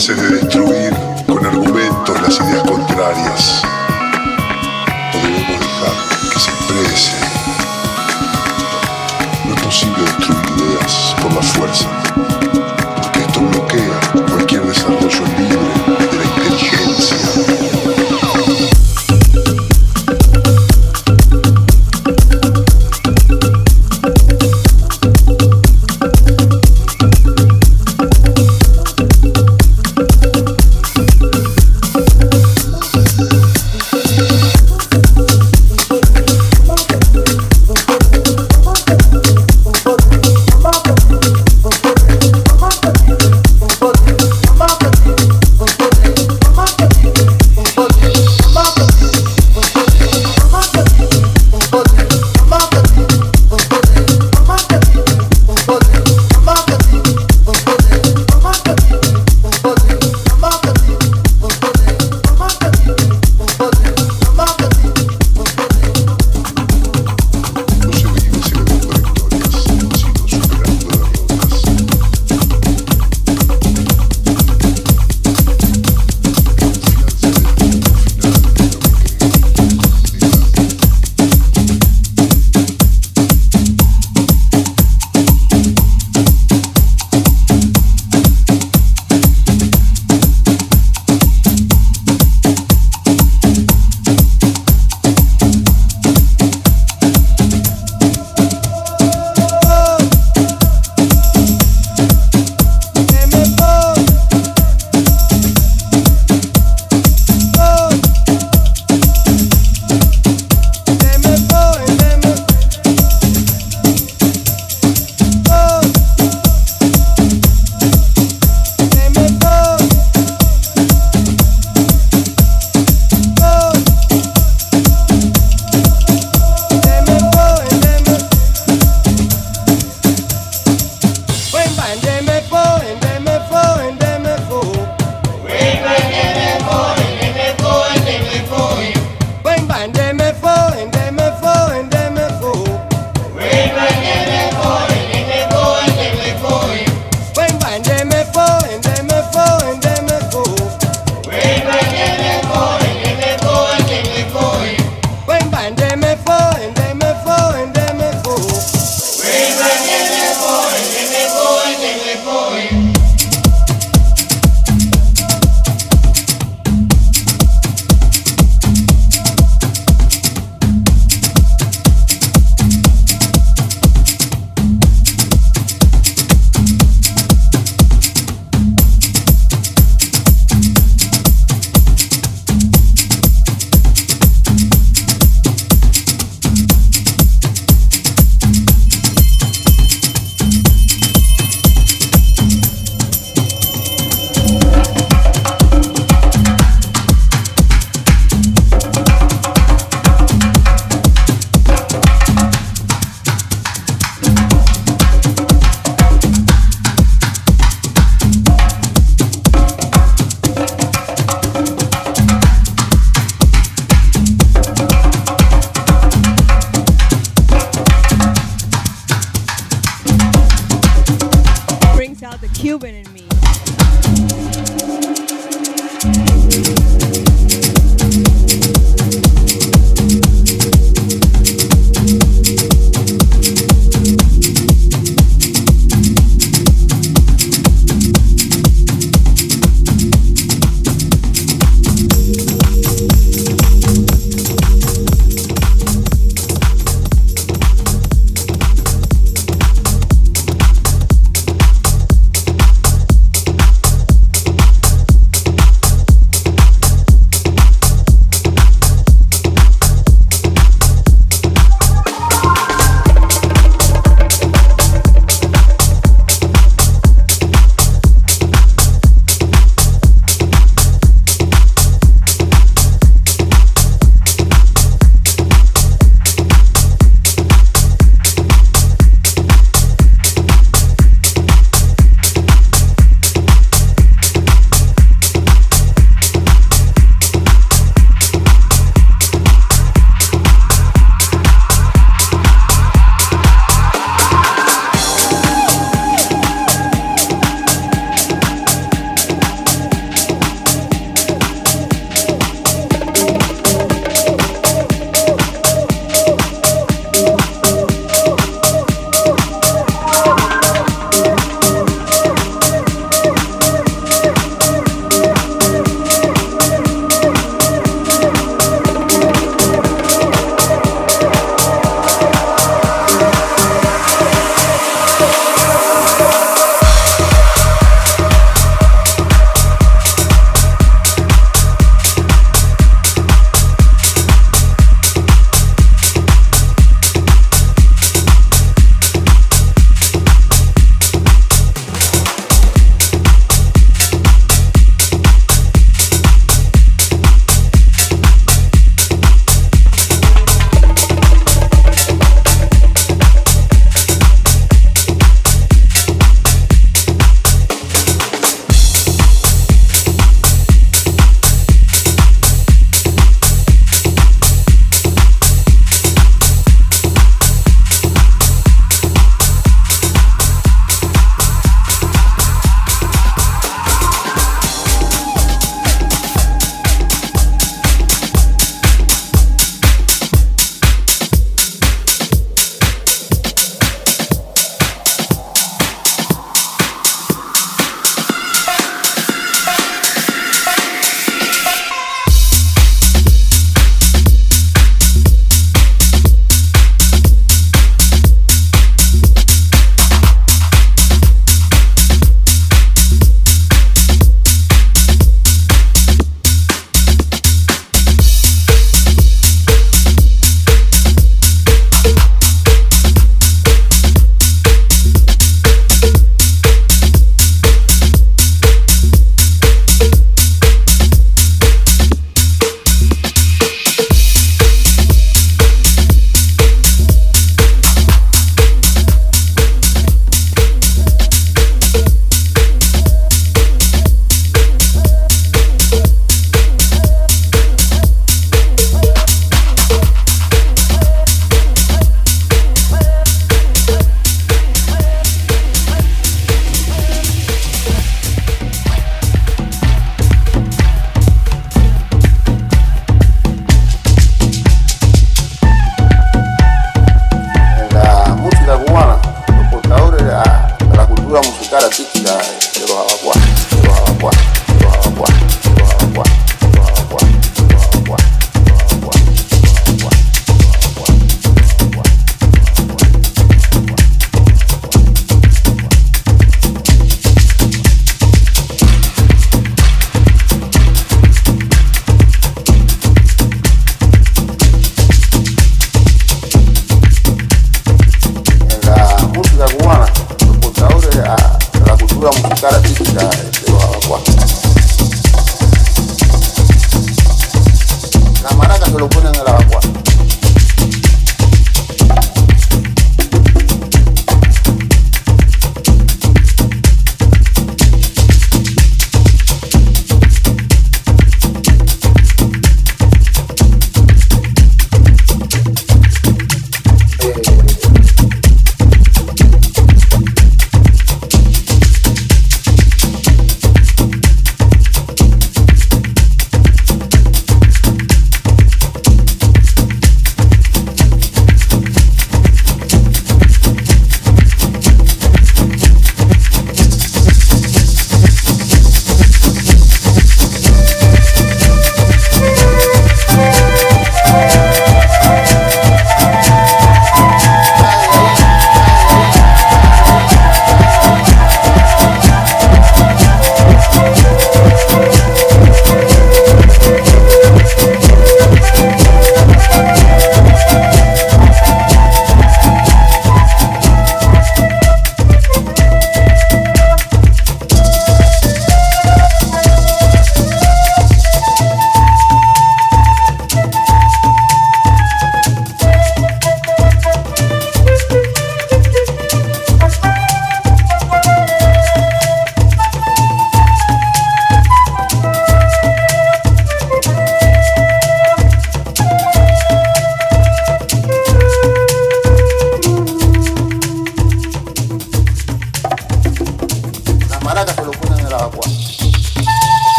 c'est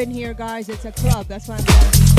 in here, guys. It's a club. That's why I'm dancing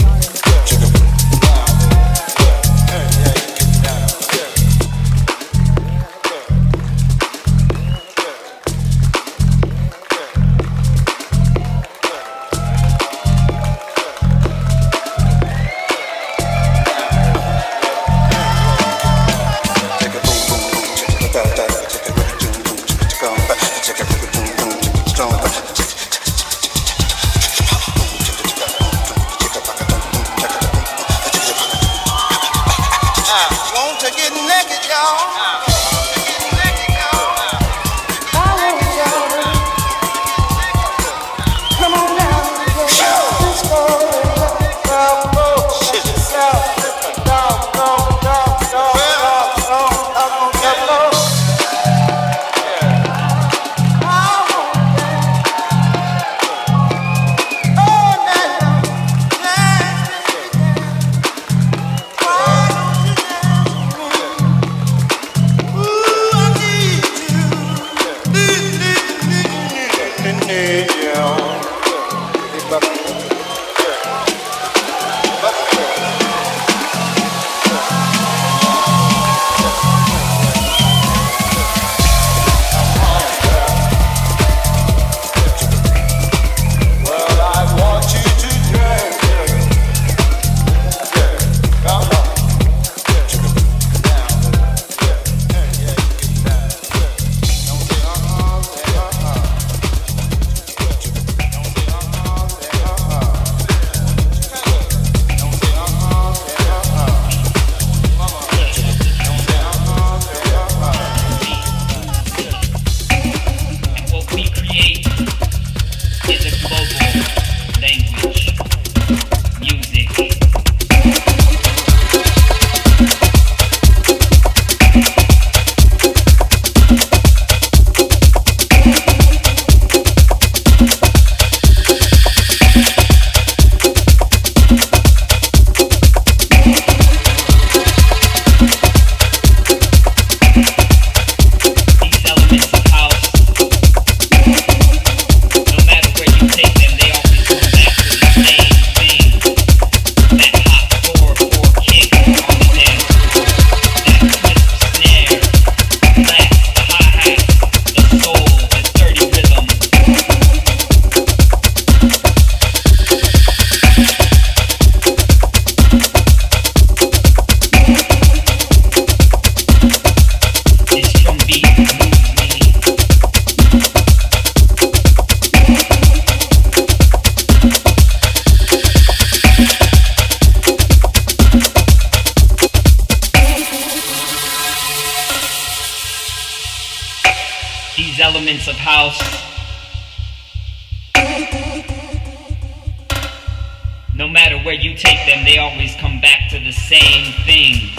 matter where you take them, they always come back to the same thing.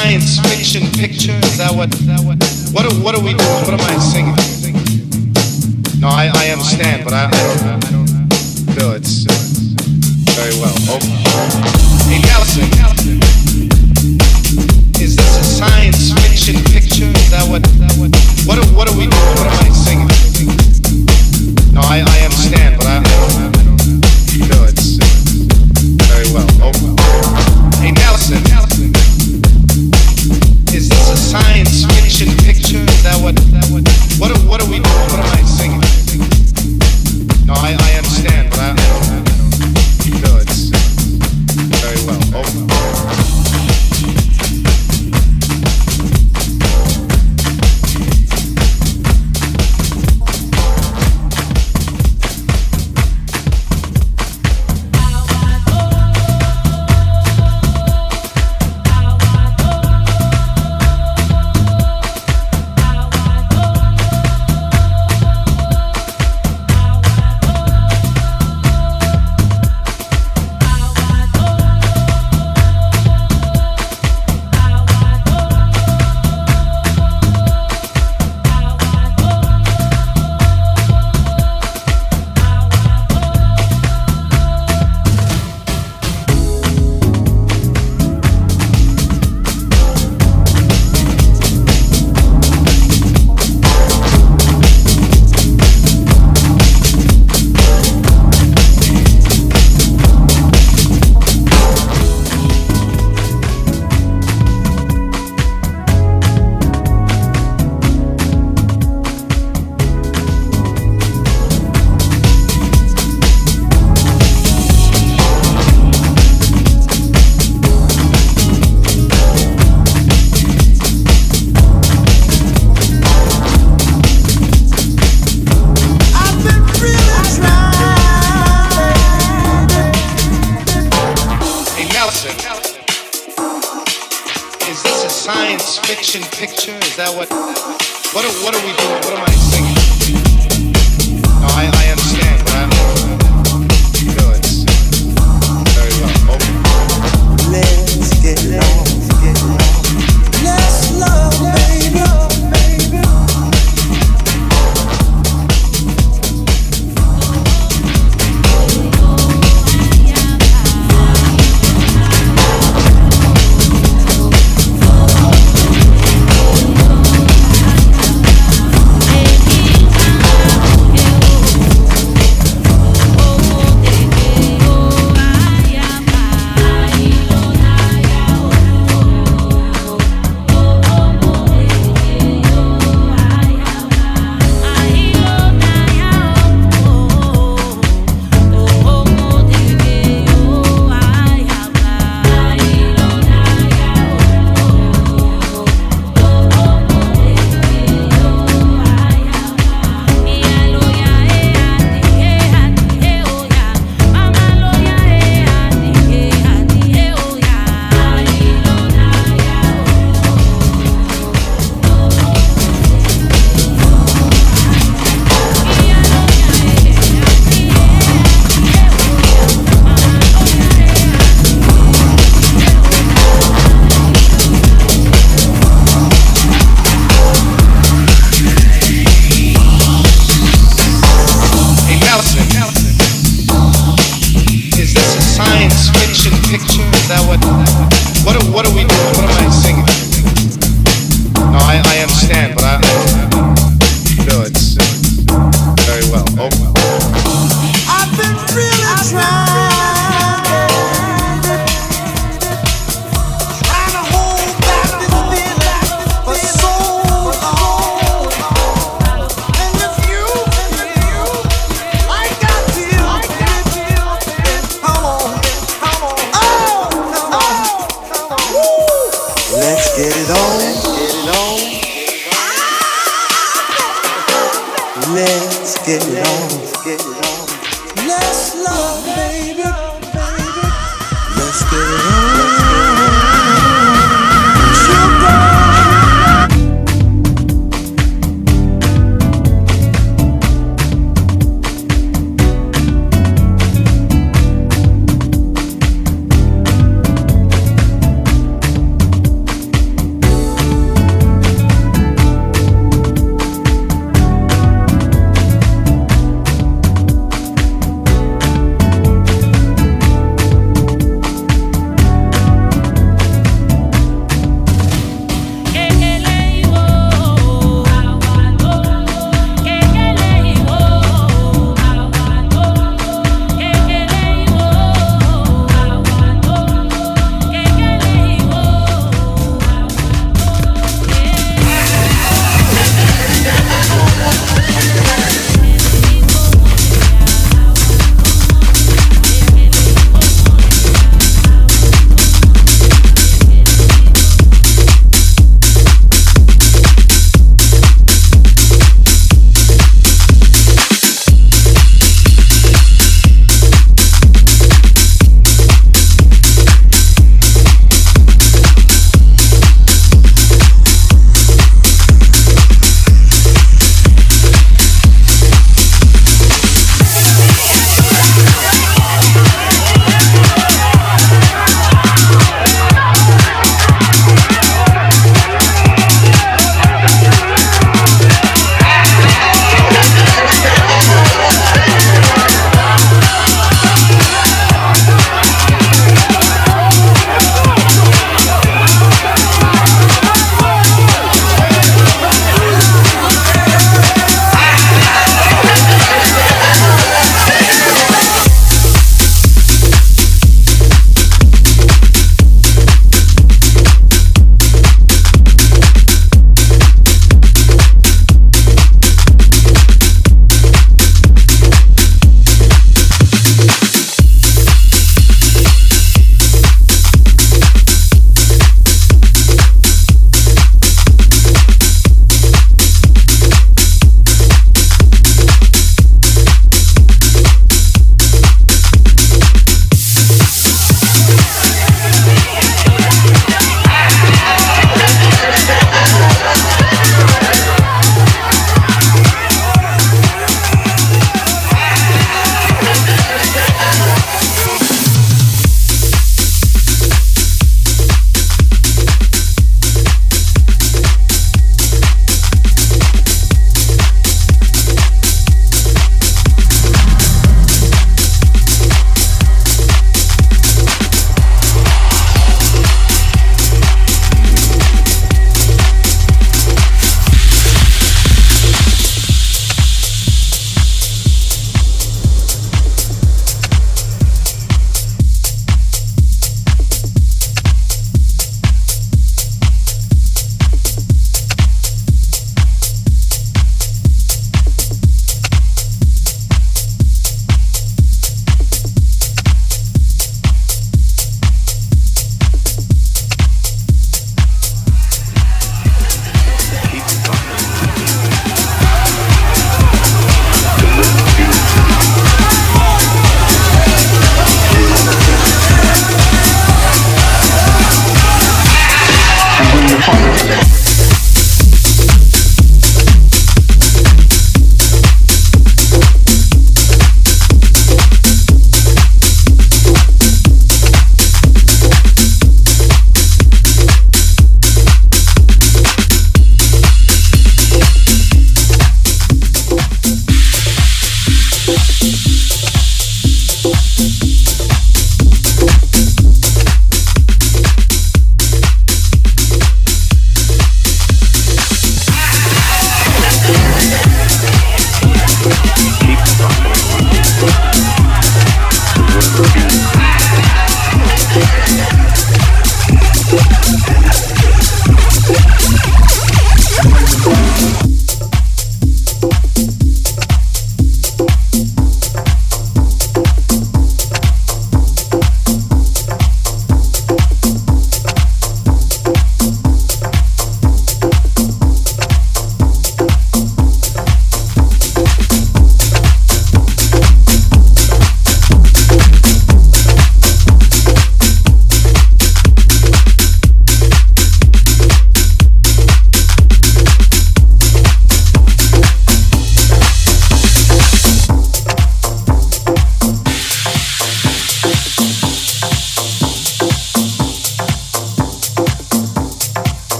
Started. picture? Is that what? What are, what are we doing? What am I singing? No, I, I understand, but I, I don't. I don't it's uh, very well. Oh, hey, Allison, is this a science fiction picture? Is that what? What are, what are we doing? What am I singing? No, I, I understand, but I, I don't. I don't it's uh, very well. Oh, hey, Allison. Science fiction picture? Is that what? What what are we doing? What am I singing? No, I, I understand, but I,